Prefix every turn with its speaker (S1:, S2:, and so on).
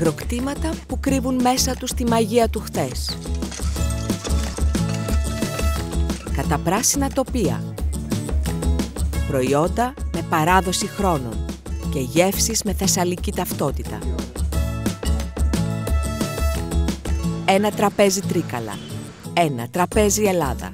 S1: Αγροκτήματα που κρύβουν μέσα τους τη μαγεία του χτες. Καταπράσινα τοπία. Προϊόντα με παράδοση χρόνων και γεύσεις με θεσσαλική ταυτότητα. Ένα τραπέζι Τρίκαλα. Ένα τραπέζι Ελλάδα.